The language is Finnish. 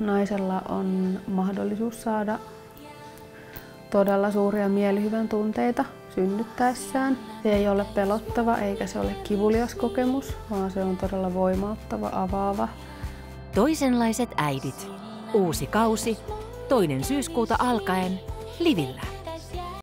naisella on mahdollisuus saada todella suuria mielihyvän tunteita synnyttäessään. Se ei ole pelottava eikä se ole kivulias kokemus, vaan se on todella voimauttava, avaava. Toisenlaiset äidit. Uusi kausi. Toinen syyskuuta alkaen Livillä.